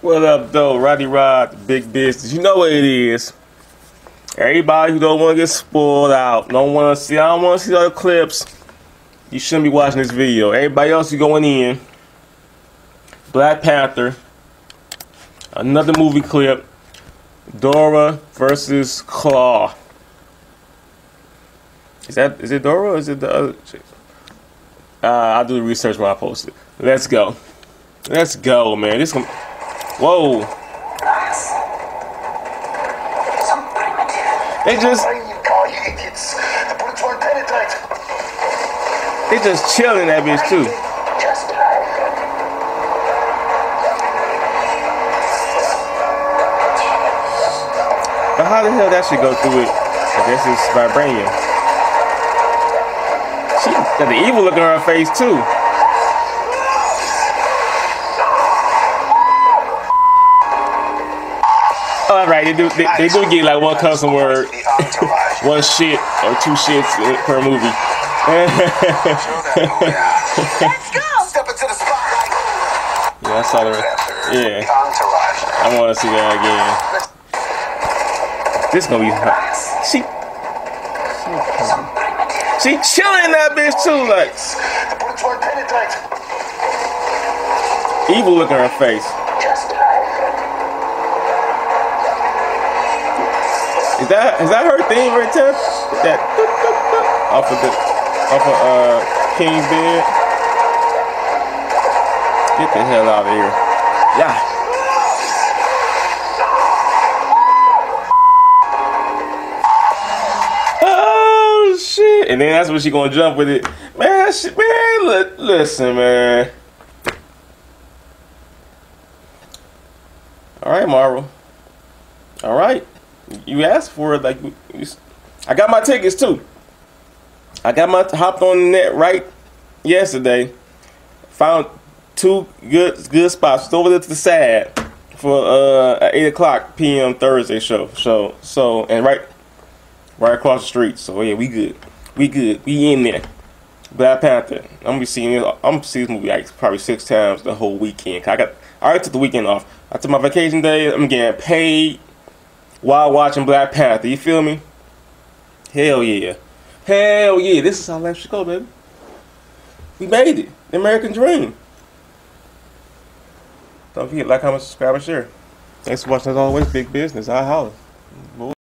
What up, though? Roddy Rod, big business. You know what it is. Everybody who don't want to get spoiled out, don't want to see, I don't want to see other clips. You shouldn't be watching this video. Everybody else, you going in. Black Panther. Another movie clip. Dora versus Klaue. Is that is it Dora or is it the other? Uh, I'll do the research when I post it. Let's go. Let's go, man. This one. Whoa. Some primitive. They just What you call you idiots? The bullets won't penetrate. they just chilling that bitch too. But how the hell that should go through it? I guess it's vibranium. She got the evil look on her face too. All right, they do they, they do get like one cussing word, one shit or two shits per movie. Show them who we are. Step into the spotlight. Yeah, I saw the The yeah. I want to see that again. This gonna be hot. She Some she chilling that bitch too, like The bullets won't penetrate. evil look on her face. Is that is that her theme right there? That off of the off of uh King's Dead. Get the hell out of here. Yeah. Oh shit! And then that's when she gonna jump with it. Man, shit, man, li- listen, man. All right, Marvel. All right, you asked for it. Like, you, I got my tickets too. I got my hopped on the net right yesterday. Found two good good spots. Over there to the side for uh eight o'clock p.m. Thursday show. So so and right right across the street. So yeah, we good. We good. We in there. Black Panther. I'm gonna be seeing it. I'm gonna see this movie like probably six times the whole weekend. I got I already took the weekend off. I took my vacation day. I'm getting paid while watching Black Panther. You feel me? Hell yeah. Hell yeah. This is how life should go, baby. We made it. The American dream. Don't forget, like, comment, subscribe, and share. Thanks for watching as always. Big business. I holler.